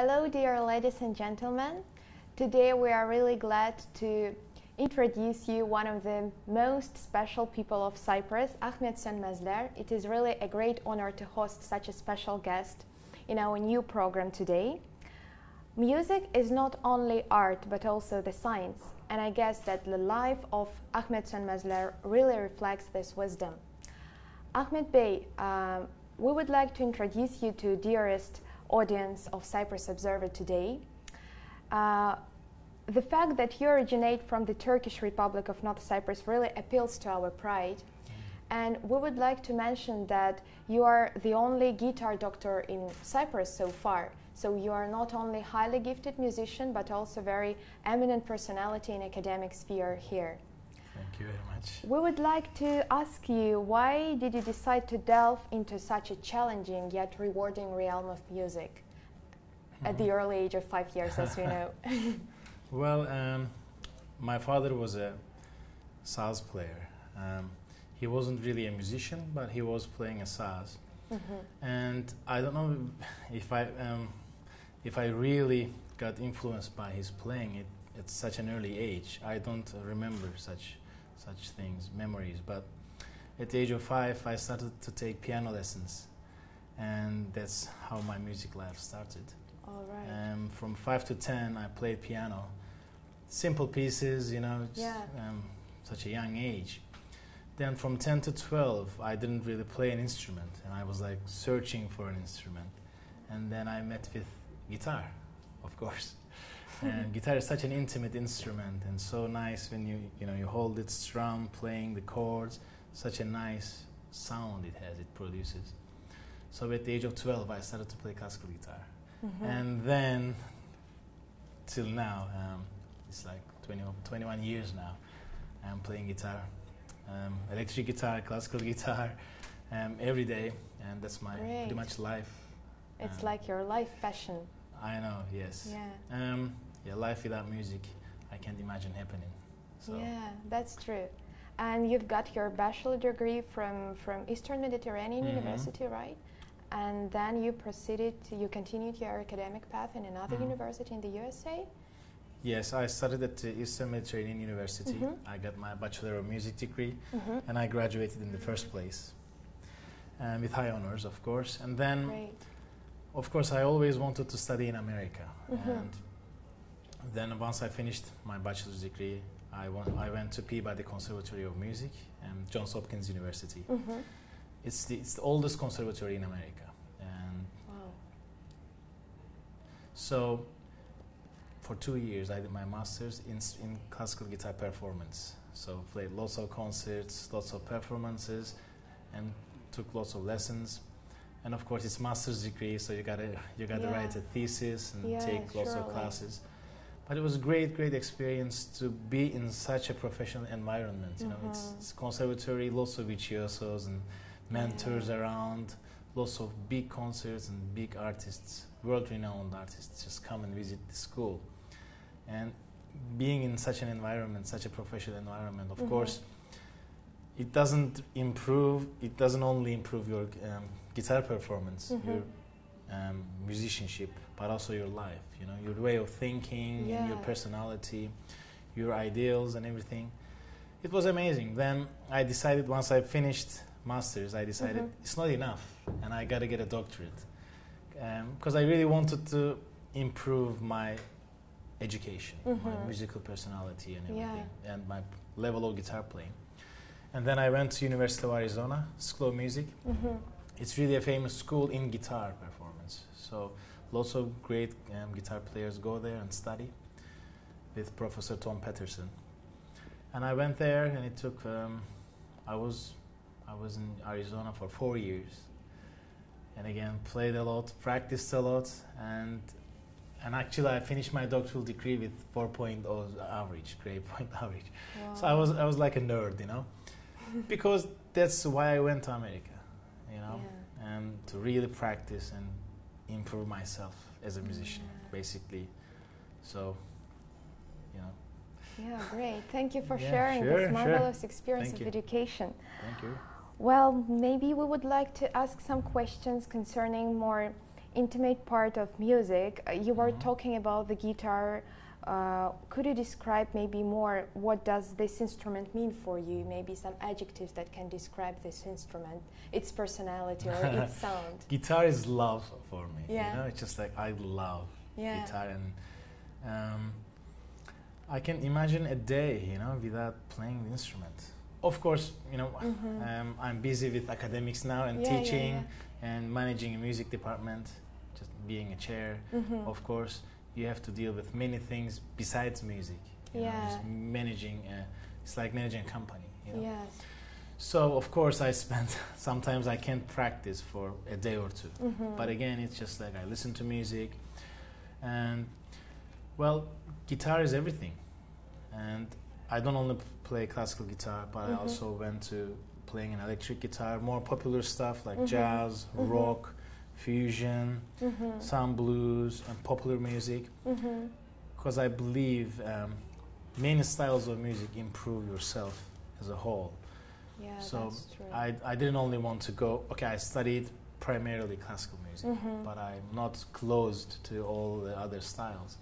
Hello, dear ladies and gentlemen. Today we are really glad to introduce you one of the most special people of Cyprus, Ahmet Sönmezler. It is really a great honor to host such a special guest in our new program today. Music is not only art but also the science, and I guess that the life of Ahmet Sönmezler really reflects this wisdom. Ahmet Bey, uh, we would like to introduce you to dearest audience of Cyprus Observer today. Uh, the fact that you originate from the Turkish Republic of North Cyprus really appeals to our pride. And we would like to mention that you are the only guitar doctor in Cyprus so far. So you are not only highly gifted musician, but also very eminent personality in academic sphere here. Thank you very much. We would like to ask you why did you decide to delve into such a challenging yet rewarding realm of music mm-hmm. at the mm-hmm. early age of five years, as we know? well, um, my father was a saz player. Um, he wasn't really a musician, but he was playing a saz. Mm-hmm. And I don't know if I um, if I really got influenced by his playing it at such an early age. I don't remember such such things, memories. But at the age of five, I started to take piano lessons, and that's how my music life started. All right. Um, from five to ten, I played piano, simple pieces, you know, yeah. um, such a young age. Then from 10 to 12, I didn't really play an instrument, and I was like searching for an instrument. And then I met with guitar, of course and guitar is such an intimate instrument and so nice when you you know you hold its strum playing the chords such a nice sound it has it produces so at the age of 12 i started to play classical guitar mm-hmm. and then till now um, it's like 20, 21 years now i'm playing guitar um, electric guitar classical guitar um, every day and that's my Great. pretty much life it's um, like your life passion I know, yes. Yeah. Um, yeah, life without music, I can't imagine happening. So. Yeah, that's true. And you've got your bachelor degree from, from Eastern Mediterranean mm-hmm. University, right? And then you proceeded, to, you continued your academic path in another mm-hmm. university in the USA? Yes, I studied at Eastern Mediterranean University. Mm-hmm. I got my Bachelor of Music degree mm-hmm. and I graduated in the first place um, with high honors, of course. And then, Great. of course, I always wanted to study in America. Mm-hmm. And then once I finished my bachelor's degree, I, went, I went to Peabody Conservatory of Music and Johns Hopkins University. Mm-hmm. It's, the, it's the oldest conservatory in America. And wow. So for two years, I did my master's in, in classical guitar performance. So played lots of concerts, lots of performances, and took lots of lessons. And of course, it's master's degree, so you gotta you gotta yeah. write a thesis and yeah, take lots surely. of classes but it was a great, great experience to be in such a professional environment. You know, it's, it's, conservatory, lots of virtuosos and mentors around, lots of big concerts and big artists, world-renowned artists, just come and visit the school. And being in such an environment, such a professional environment, of mm-hmm. course, it doesn't improve. It doesn't only improve your um, guitar performance, mm-hmm. your um, musicianship, but also your life. You know, your way of thinking, yeah. and your personality, your ideals, and everything. It was amazing. Then I decided once I finished masters, I decided mm-hmm. it's not enough, and I got to get a doctorate because um, I really wanted to improve my education, mm-hmm. my musical personality, and everything, yeah. and my level of guitar playing. And then I went to University of Arizona School of Music. Mm-hmm. It's really a famous school in guitar. So lots of great um, guitar players go there and study with Professor Tom Patterson. And I went there, and it took. Um, I was, I was in Arizona for four years, and again played a lot, practiced a lot, and and actually I finished my doctoral degree with 4.0 average, grade point average. Wow. So I was I was like a nerd, you know, because that's why I went to America, you know, yeah. and to really practice and improve myself as a musician, basically. So, you know. Yeah, great. Thank you for yeah, sharing sure, this marvelous sure. experience Thank of you. education. Thank you. Well, maybe we would like to ask some questions concerning more intimate part of music. Uh, you were Mhm. talking about the guitar. Uh, could you describe maybe more what does this instrument mean for you? Maybe some adjectives that can describe this instrument, its personality or its sound. Guitar is love for me. Yeah. You know, it's just like I love Yeah. guitar and um, I can imagine a day, you know, without playing the instrument. Of course, you know, Mhm. um, I'm busy with academics now and Yeah, teaching yeah. and managing a music department, just being a chair. Mhm. Of course, you have to deal with many things besides music. You know, Yeah. just managing, uh, it's like managing a company. You know? Yes. So of course I spend sometimes I can't practice for a day or 2 mm-hmm. But again, it's just like I listen to music, and well, guitar is everything. And I don't only play classical guitar, but I Mhm. also went to playing an electric guitar, more popular stuff like Mhm. jazz, Mhm. rock, fusion, Mhm. some blues, and popular music. Because I believe um, many styles of music improve yourself as a whole. Yeah, So that's true. I, I didn't only want to go, okay, I studied primarily classical music, Mhm. but I'm not closed to all the other styles.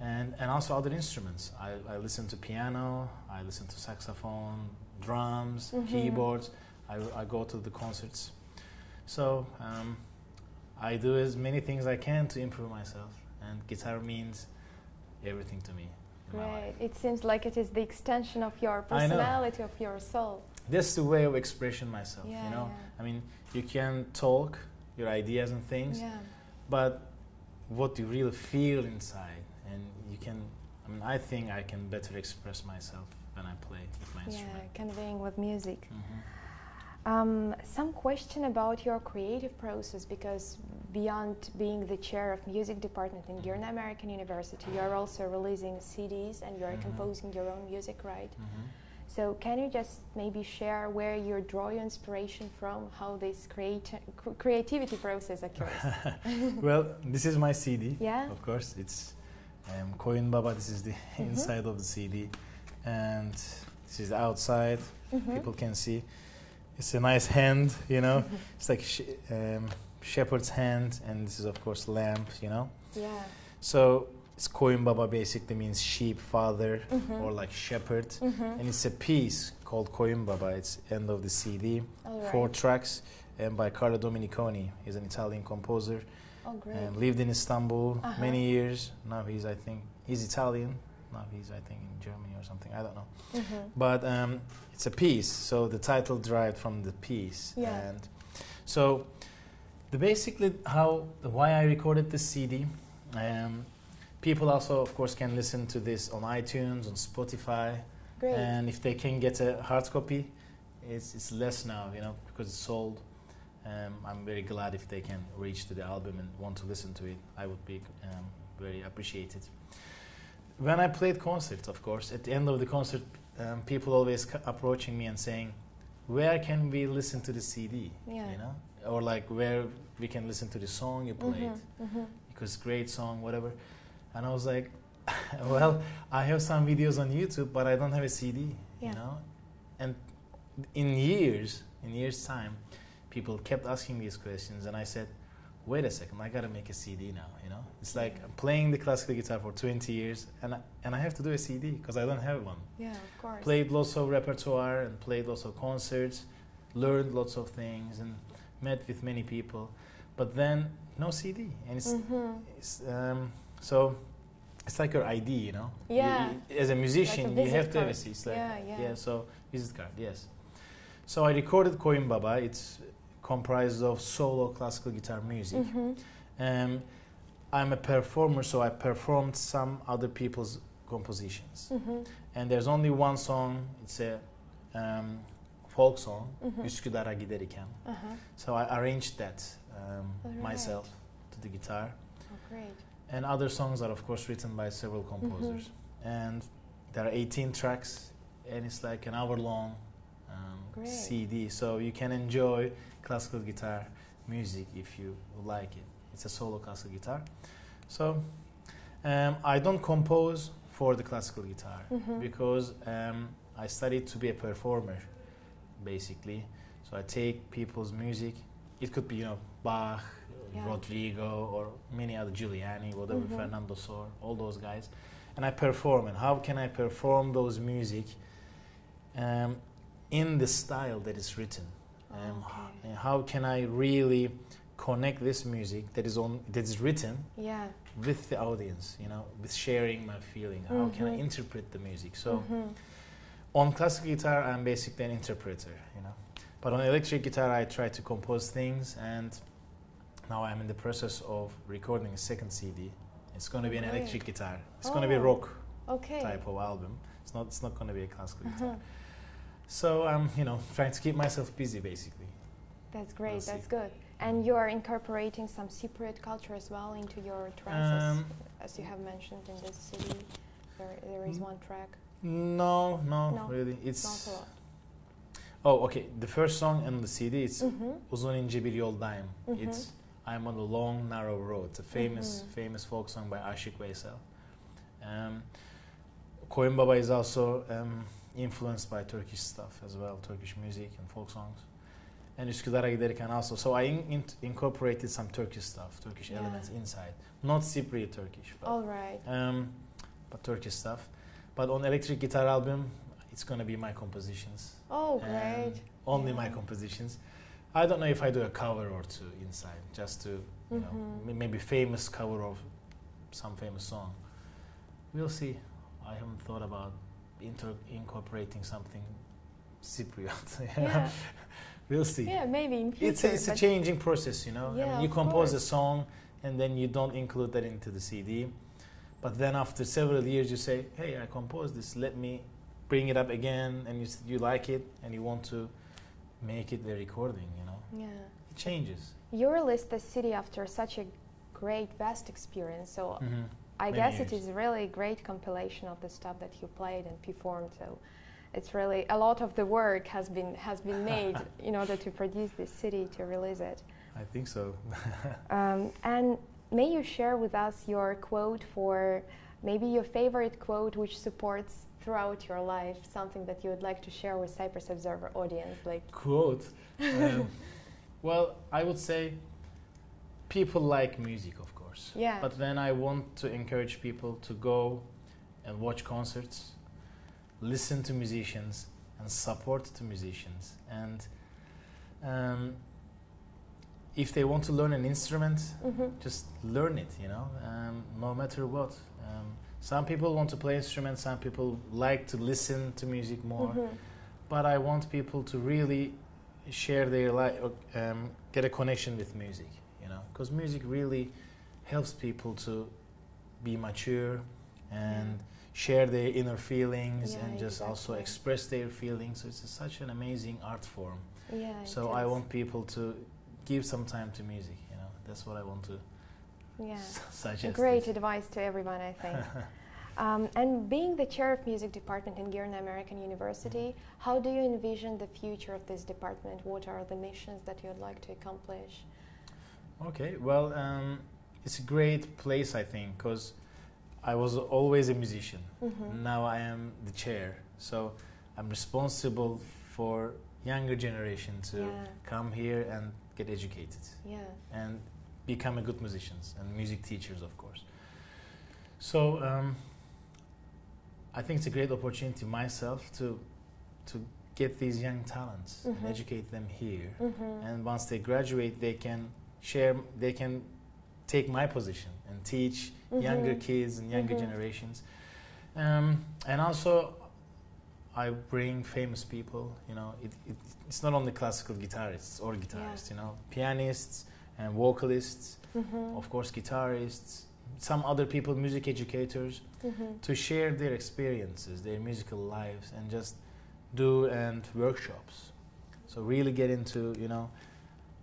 And, and also other instruments. I, I listen to piano, I listen to saxophone, drums, Mhm. keyboards. I, I go to the concerts. So um, I do as many things I can to improve myself. And guitar means everything to me. in my life. Great. It seems like it is the extension of your personality, of your soul. That's the way of expression myself, Yeah, you know? yeah. I mean, you can talk your ideas and things, Yeah. but what you really feel inside, and you can. I mean, I think I can better express myself when I play with my Yeah, instrument. conveying with music. Mhm. Um, some question about your creative process because beyond being the chair of music department in Girne American University, you are also releasing CDs and you are Mhm. composing your own music, right? Mhm. So can you just maybe share where you draw your inspiration from, how this creati- creativity process occurs? well, this is my CD. Yeah? Of course, it's um, Koyun Baba. This is the Mhm. inside of the CD, and this is the outside. Mhm. People can see. It's a nice hand, you know. it's like sh- um, shepherd's hand, and this is of course lamp, you know. Yeah. So it's Koyun Baba basically means sheep father Mhm. or like shepherd, Mhm. and it's a piece called Koyun Baba. It's end of the CD, right. four tracks, and by Carlo Domeniconi. He's an Italian composer Oh, great. and lived in Istanbul Uh-huh. many years. Now he's I think he's Italian. Now he's I think in Germany or something. I don't know. Mhm. But um, it's a piece, so the title derived from the piece. Yeah. And so, the basically how why I recorded this CD. Um, people also, of course, can listen to this on iTunes, on Spotify, Great. and if they can get a hard copy, it's it's less now, you know, because it's sold. Um, I'm very glad if they can reach to the album and want to listen to it. I would be um, very appreciated. When I played concerts, of course, at the end of the concert, um, people always approaching me and saying, "Where can we listen to the CD?" Yeah. You know, or like where we can listen to the song you played Mhm. Mhm. because great song, whatever. And I was like, well, I have some videos on YouTube, but I don't have a CD, Yeah. you know. And in years, in years time, people kept asking these questions, and I said, wait a second, I gotta make a CD now, you know. It's like I'm playing the classical guitar for 20 years, and I, and I have to do a CD because I don't have one. Yeah, of course. Played lots of repertoire and played lots of concerts, learned lots of things, and met with many people, but then no CD, and it's Mhm. it's, um, so it's like your ID, you know. Yeah. you- as a musician, you visit have to have a card. C. It's like, Yeah, yeah. So visit card, yes. So I recorded Koyun Baba. It's comprised of solo classical guitar music. Mhm. Um, I'm a performer, so I performed some other people's compositions. Mhm. And there's only one song. It's a um, folk song, Mhm. Üsküdar'a Giderken. Uh-huh. So I arranged that um, Alright. myself to the guitar. Oh, great. And other songs are, of course, written by several composers. And there are 18 tracks, and it's like an hour long Great. CD. So you can enjoy classical guitar music if you like it. It's a solo classical guitar. So um, I don't compose for the classical guitar Mhm. because um, I studied to be a performer, basically. So I take people's music. It could be, you know, Bach, Yeah. Rodrigo or many other Giuliani, whatever, Mhm. Fernando Sor, all those guys, and I perform. And how can I perform those music um, in the style that is written? Um, Okay. how can I really connect this music that is on that is written Yeah. with the audience? You know, with sharing my feeling. How can I Mhm. interpret the music? So Mhm. on classical guitar, I'm basically an interpreter. You know, but on electric guitar, I try to compose things, and now I'm in the process of recording a second CD. It's going to be an electric guitar. It's going to be Oh. rock Okay. type of album. It's not. It's not going to be a classical guitar. So I'm, you know, trying to keep myself busy, basically. That's great. We'll. That's good. And you are incorporating some Cypriot culture as well into your trances, Um, as you have mentioned in this city. There, there is Mm. one track. No, no, No, really. Not It's a lot. oh, okay. The first song on the CD it's Mhm. Uzun ince bir yoldayım. It's I'm on a long narrow road. It's a famous Mhm. famous folk song by Aşık Veysel. Um, Koyun Baba is also um, influenced by Turkish stuff as well, Turkish music and folk songs. And Üsküdar'a giderken also. So I in, in- incorporated some Turkish stuff, Turkish Yeah. elements inside. Not Cypriot Turkish, but All right. um, but Turkish stuff. But on electric guitar album, it's gonna be my compositions. Oh, great. Only my compositions. I don't know if I do a cover or two inside, just to you know Mhm. m- maybe famous cover of some famous song. We'll see. I haven't thought about incorporating something Cypriot. Yeah. we'll see. Yeah, maybe in future. It's a, it's a changing process, you know. I mean, you compose a song and then you don't include that into the CD. But then after several years, you say, "Hey, I composed this. Let me bring it up again." And you you like it and you want to make it the recording. You know, Yeah. it changes. You released the CD after such a great, vast experience. So Mhm. I Many guess it years. is really a great compilation of the stuff that you played and performed. So it's really a lot of the work has been has been made in order to produce this CD to release it. I think so. Um, and may you share with us your quote for maybe your favorite quote which supports throughout your life something that you would like to share with Cyprus Observer audience like Quote. Um, well, I would say people like music, of course. Yeah. But then I want to encourage people to go and watch concerts, listen to musicians, and support the musicians. And um, if they want to learn an instrument, Mhm. just learn it. You know, um, no matter what. Um, some people want to play instruments. Some people like to listen to music more Mhm. but I want people to really share their life, um, get a connection with music, you know, because music really helps people to be mature and Yeah. share their inner feelings Yeah, and just also express their feelings. So it's a, such an amazing art form. yeah So I want people to give some time to music, you know. That's what I want to yeah suggest. great is. advice to everyone I think um, and being the chair of music department in Girne American University how do you envision the future of this department what are the missions that you'd like to accomplish Okay, well, um, it's a great place, I think, because I was always a musician. Mhm. Now I am the chair, so I'm responsible for younger generation to Yeah. come here and get educated yeah and become a good musicians and music teachers, of course. So um, I think it's a great opportunity myself to to get these young talents Mhm. and educate them here Mhm. and once they graduate they can share they can take my position and teach younger Mhm. kids and younger Mhm. generations um, and also i bring famous people you know it, it, it's not only classical guitarists or guitarists you know pianists and vocalists Mhm. of course guitarists some other people music educators Mhm. to share their experiences, their musical lives, and just do and workshops. So really get into you know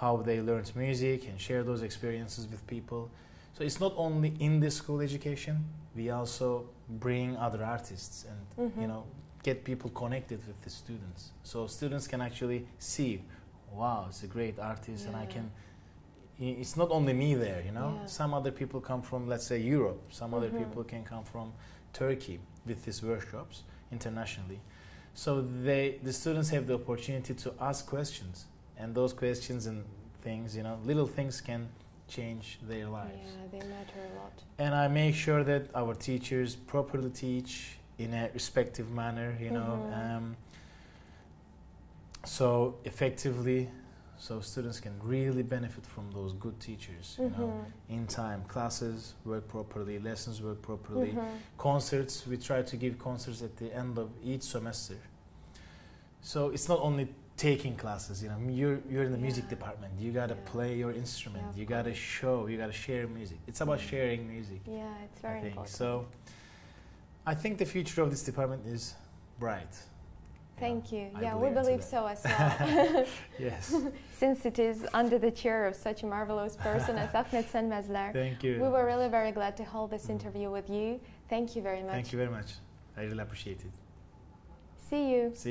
how they learned music and share those experiences with people. So it's not only in the school education. We also bring other artists and you Mhm. know get people connected with the students. So students can actually see, wow, it's a great artist, and I can. It's not only me there, you know. Yeah. Some other people come from, let's say, Europe. Some other Mhm. people can come from Turkey with these workshops internationally. So they, the students have the opportunity to ask questions, and those questions and things, you know, little things can change their lives. Yeah, they matter a lot. And I make sure that our teachers properly teach in a respective manner, you know, Mhm. um, so effectively, so students can really benefit from those good teachers, you know, Mhm. in time. Classes work properly, lessons work properly. Mhm. Concerts, we try to give concerts at the end of each semester. So it's not only taking classes, you know, you're, you're in the music department, you gotta play your instrument, Yeah, you gotta show, you gotta share music. It's about sharing music. Yeah, it's very I think. important. So I think the future of this department is bright. Thank you. I yeah, we believe so as well. Yes. Since it is under the chair of such a marvelous person as Ahmet Sönmezler, Thank you. we were really very glad to hold this Mm. interview with you. Thank you very much. Thank you very much. I really appreciate it. See you. See you.